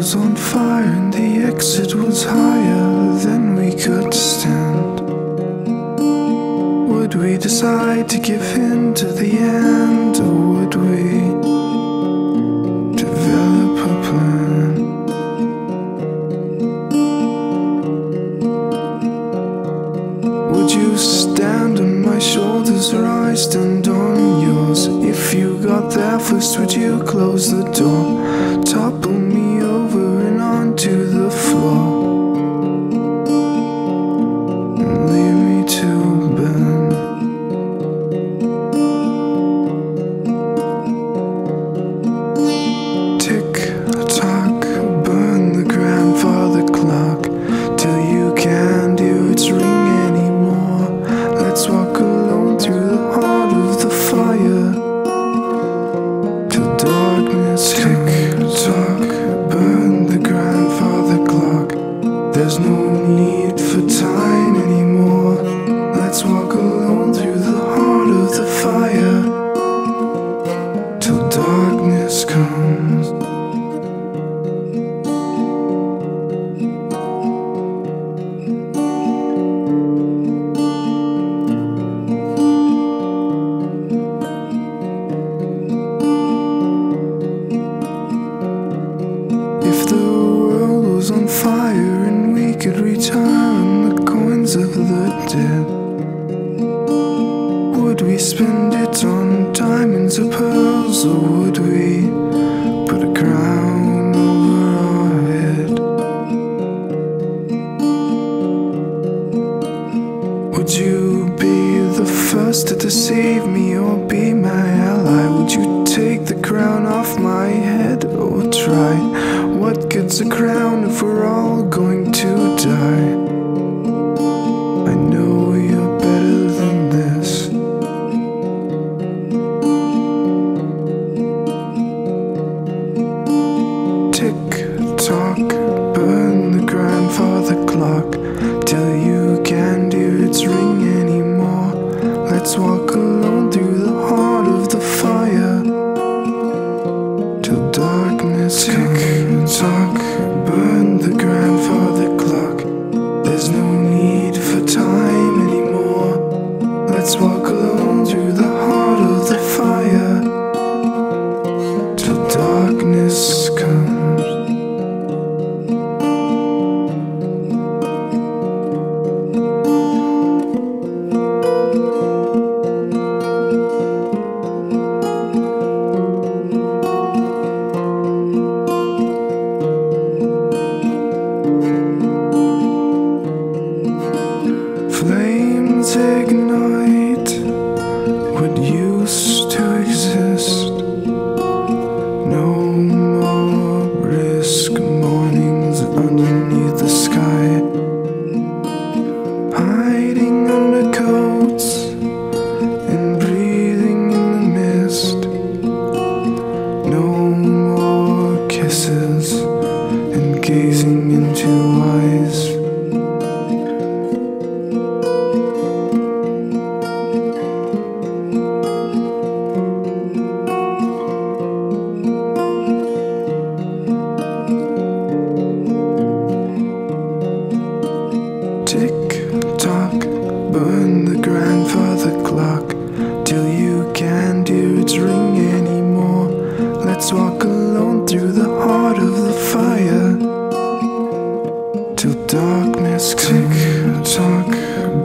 was on fire and the exit was higher than we could stand Would we decide to give in to the end or would we develop a plan? Would you stand on my shoulders or I stand on yours? If you got there first would you close the door? Topple spend it on diamonds or pearls, or would we? talk, burn the grandfather clock. flames ignite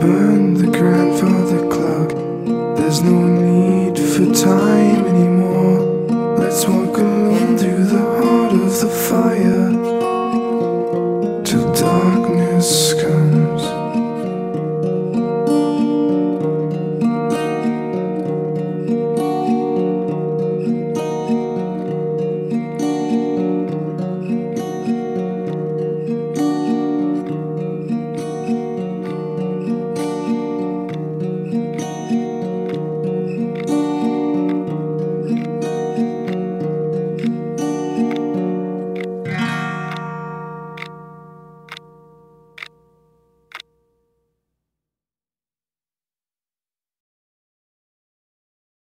burn the grandfather clock. There's no need for time anymore. Let's walk alone through the heart of the fire.